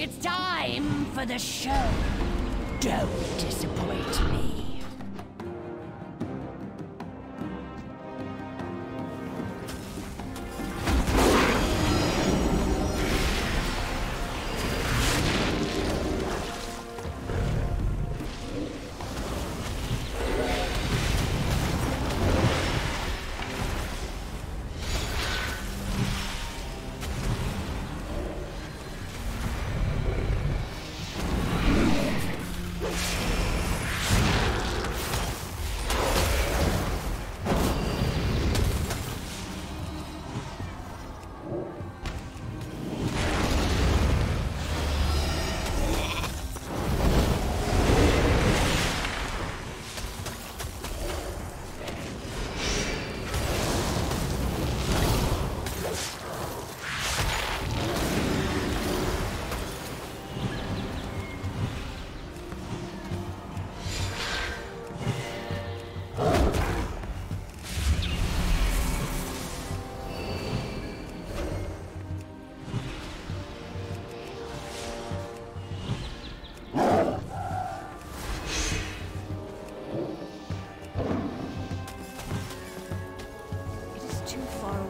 It's time for the show. Don't disappoint me. Too far away.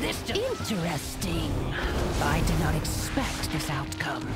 This interesting. I did not expect this outcome.